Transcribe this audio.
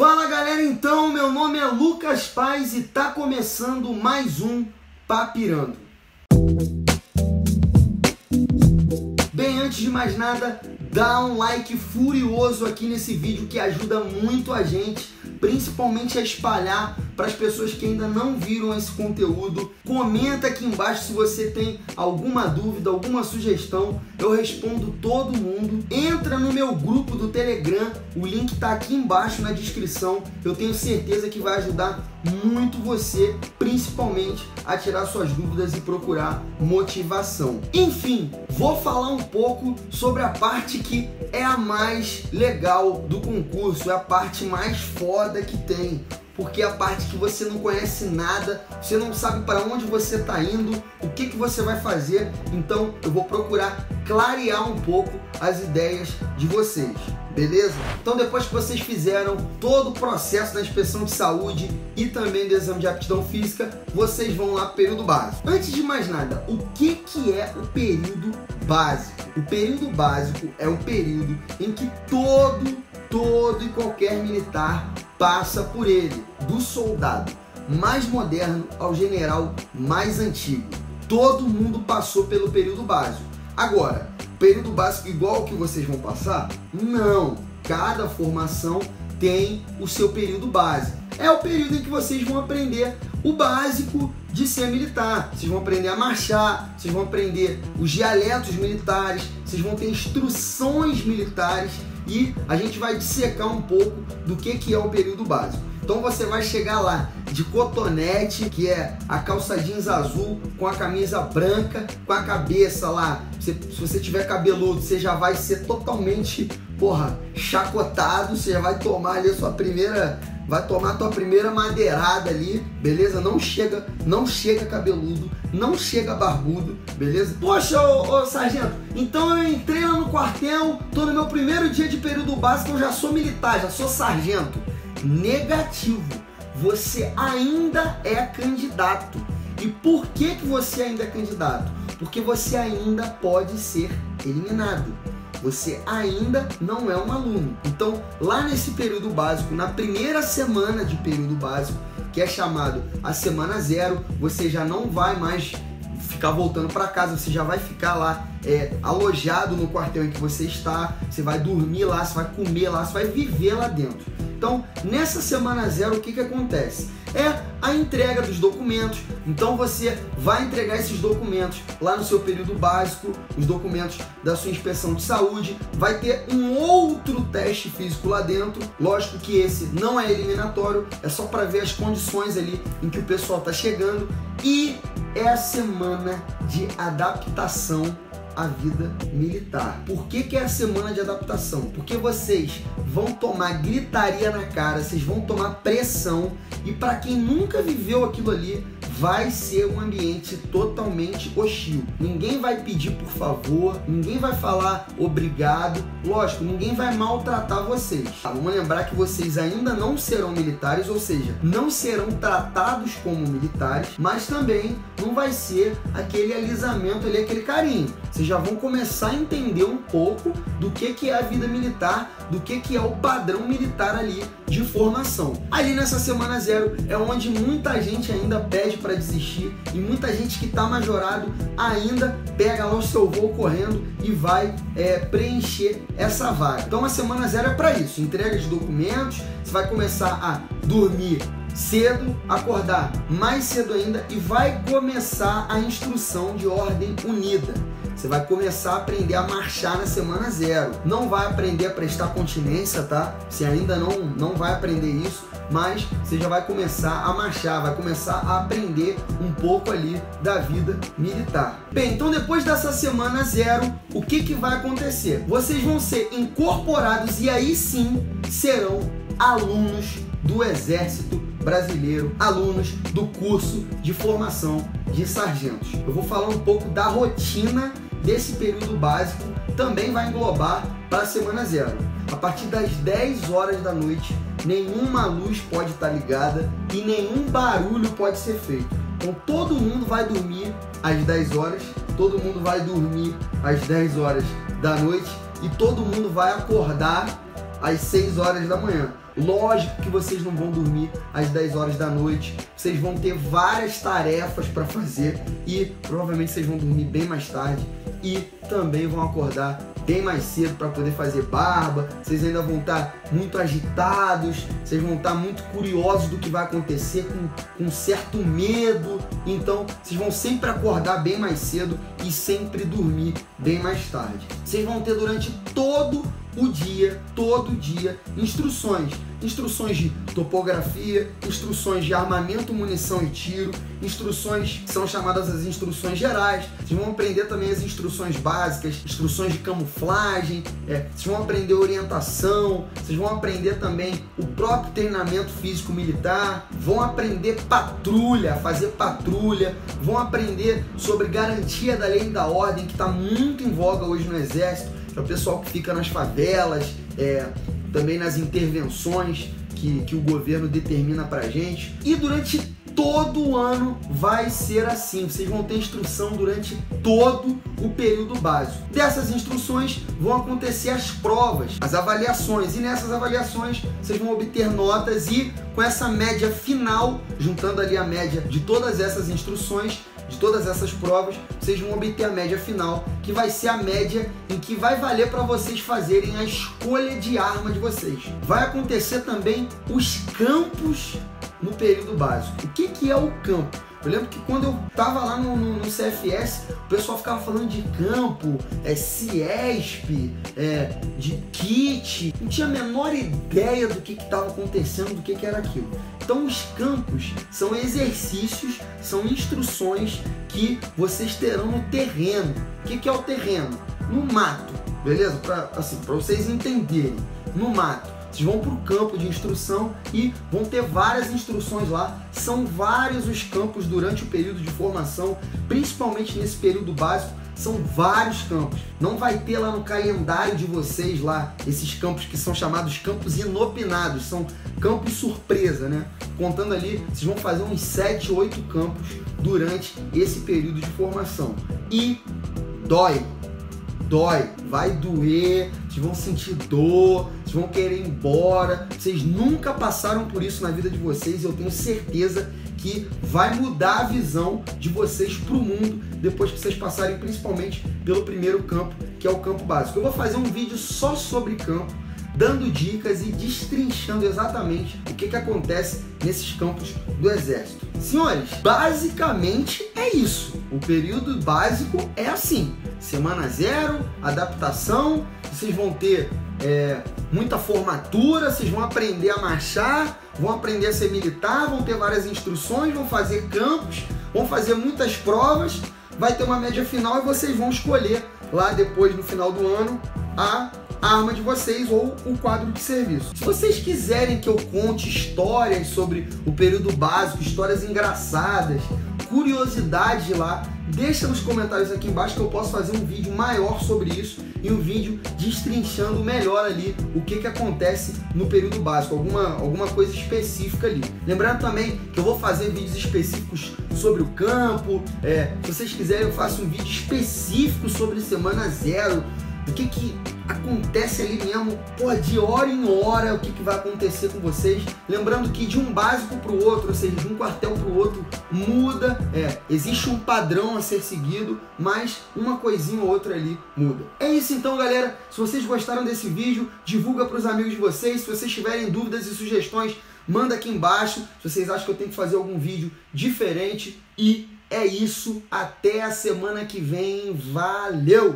Fala galera, então, meu nome é Lucas Paz e tá começando mais um Papirando. Bem, antes de mais nada, dá um like furioso aqui nesse vídeo que ajuda muito a gente principalmente a espalhar para as pessoas que ainda não viram esse conteúdo. Comenta aqui embaixo se você tem alguma dúvida, alguma sugestão. Eu respondo todo mundo. Entra no meu grupo do Telegram, o link está aqui embaixo na descrição. Eu tenho certeza que vai ajudar muito você, principalmente a tirar suas dúvidas e procurar motivação. Enfim, vou falar um pouco sobre a parte que é a mais legal do concurso, é a parte mais foda que tem, porque é a parte que você não conhece nada, você não sabe para onde você está indo, o que, que você vai fazer. Então eu vou procurar clarear um pouco as ideias de vocês, beleza? Então depois que vocês fizeram todo o processo da inspeção de saúde e também do exame de aptidão física, vocês vão lá para o período básico. Antes de mais nada, o que, que é o período básico? O período básico é o período em que todo, todo e qualquer militar passa por ele, do soldado mais moderno ao general mais antigo. Todo mundo passou pelo período básico. Agora, período básico igual que vocês vão passar? Não. Cada formação tem o seu período básico. É o período em que vocês vão aprender o básico de ser militar. Vocês vão aprender a marchar, vocês vão aprender os dialetos militares, vocês vão ter instruções militares e a gente vai dissecar um pouco do que, que é o período básico. Então você vai chegar lá de cotonete, que é a calça jeans azul, com a camisa branca, com a cabeça lá. Se, se você tiver cabeludo, você já vai ser totalmente, porra, chacotado, você vai tomar ali a sua primeira vai tomar tua primeira madeirada ali, beleza? Não chega, não chega cabeludo, não chega barbudo, beleza? Poxa, ô, ô, sargento, então eu entrei lá no quartel, tô no meu primeiro dia de período básico, eu já sou militar, já sou sargento. Negativo. Você ainda é candidato. E por que, que você ainda é candidato? Porque você ainda pode ser eliminado você ainda não é um aluno. Então, lá nesse período básico, na primeira semana de período básico, que é chamado a semana zero, você já não vai mais ficar voltando para casa, você já vai ficar lá é, alojado no quartel em que você está, você vai dormir lá, você vai comer lá, você vai viver lá dentro. Então, nessa semana zero, o que, que acontece? É a entrega dos documentos. Então você vai entregar esses documentos lá no seu período básico, os documentos da sua inspeção de saúde, vai ter um outro teste físico lá dentro. Lógico que esse não é eliminatório, é só para ver as condições ali em que o pessoal está chegando e é a semana de adaptação a vida militar. Por que, que é a semana de adaptação? Porque vocês vão tomar gritaria na cara, vocês vão tomar pressão e para quem nunca viveu aquilo ali, vai ser um ambiente totalmente hostil. Ninguém vai pedir por favor, ninguém vai falar obrigado. Lógico, ninguém vai maltratar vocês. Tá, vamos lembrar que vocês ainda não serão militares, ou seja, não serão tratados como militares, mas também não vai ser aquele alisamento ali, aquele carinho. Vocês já vão começar a entender um pouco do que, que é a vida militar, do que, que é o padrão militar ali de formação. Ali nessa semana zero é onde muita gente ainda pede para desistir e muita gente que está majorado ainda pega lá o seu voo correndo e vai é, preencher essa vaga. Então a semana zero é para isso, entrega de documentos, você vai começar a dormir cedo, acordar mais cedo ainda e vai começar a instrução de ordem unida. Você vai começar a aprender a marchar na semana zero. Não vai aprender a prestar continência, tá? Você ainda não, não vai aprender isso, mas você já vai começar a marchar, vai começar a aprender um pouco ali da vida militar. Bem, então depois dessa semana zero, o que, que vai acontecer? Vocês vão ser incorporados e aí sim serão alunos do Exército Brasileiro, alunos do curso de formação de sargentos. Eu vou falar um pouco da rotina desse período básico, também vai englobar para a semana zero. A partir das 10 horas da noite, nenhuma luz pode estar ligada e nenhum barulho pode ser feito. Então todo mundo vai dormir às 10 horas, todo mundo vai dormir às 10 horas da noite e todo mundo vai acordar às 6 horas da manhã. Lógico que vocês não vão dormir às 10 horas da noite, vocês vão ter várias tarefas para fazer e provavelmente vocês vão dormir bem mais tarde e também vão acordar bem mais cedo para poder fazer barba. Vocês ainda vão estar tá muito agitados, vocês vão estar tá muito curiosos do que vai acontecer, com, com certo medo. Então, vocês vão sempre acordar bem mais cedo e sempre dormir bem mais tarde. Vocês vão ter durante todo o dia, todo dia, instruções. Instruções de topografia, instruções de armamento, munição e tiro, instruções que são chamadas as instruções gerais. Vocês vão aprender também as instruções básicas, instruções de camuflagem, é, vocês vão aprender orientação, vocês vão aprender também o próprio treinamento físico militar, vão aprender patrulha, fazer patrulha, vão aprender sobre garantia da lei e da ordem, que está muito em voga hoje no Exército para o pessoal que fica nas favelas, é, também nas intervenções que, que o governo determina para gente. E durante todo ano vai ser assim. Vocês vão ter instrução durante todo o período básico. Dessas instruções vão acontecer as provas, as avaliações, e nessas avaliações vocês vão obter notas e com essa média final, juntando ali a média de todas essas instruções, de todas essas provas, vocês vão obter a média final, que vai ser a média em que vai valer para vocês fazerem a escolha de arma de vocês. Vai acontecer também os campos no período básico. O que, que é o campo? Eu lembro que quando eu tava lá no, no, no CFS, o pessoal ficava falando de campo, é, Ciesp, é, de kit, não tinha a menor ideia do que estava acontecendo, do que, que era aquilo. Então, os campos são exercícios, são instruções que vocês terão no terreno. O que, que é o terreno? No mato, beleza? Para assim, vocês entenderem. No mato vocês vão para o campo de instrução e vão ter várias instruções lá. São vários os campos durante o período de formação, principalmente nesse período básico. São vários campos. Não vai ter lá no calendário de vocês lá esses campos que são chamados campos inopinados, são campos surpresa, né? Contando ali, vocês vão fazer uns 7, 8 campos durante esse período de formação. E dói, dói, vai doer, vocês vão sentir dor, vocês vão querer ir embora. Vocês nunca passaram por isso na vida de vocês e eu tenho certeza que vai mudar a visão de vocês para o mundo depois que vocês passarem principalmente pelo primeiro campo, que é o campo básico. Eu vou fazer um vídeo só sobre campo dando dicas e destrinchando exatamente o que, que acontece nesses campos do Exército. Senhores, basicamente é isso. O período básico é assim: semana zero, adaptação, vocês vão ter é, muita formatura, vocês vão aprender a marchar, vão aprender a ser militar, vão ter várias instruções, vão fazer campos, vão fazer muitas provas, vai ter uma média final e vocês vão escolher lá depois no final do ano a arma de vocês ou o quadro de serviço. Se vocês quiserem que eu conte histórias sobre o período básico, histórias engraçadas, curiosidades lá, deixa nos comentários aqui embaixo que eu posso fazer um vídeo maior sobre isso e um vídeo destrinchando melhor ali o que, que acontece no período básico, alguma, alguma coisa específica ali. Lembrando também que eu vou fazer vídeos específicos sobre o campo, é, se vocês quiserem eu faço um vídeo específico sobre semana zero, o que que acontece ali mesmo, pô, de hora em hora, o que, que vai acontecer com vocês. Lembrando que de um básico para o outro, ou seja, de um quartel para o outro, muda. É, existe um padrão a ser seguido, mas uma coisinha ou outra ali muda. É isso então, galera. Se vocês gostaram desse vídeo, divulga para os amigos de vocês. Se vocês tiverem dúvidas e sugestões, manda aqui embaixo. Se vocês acham que eu tenho que fazer algum vídeo diferente. E é isso. Até a semana que vem. Valeu!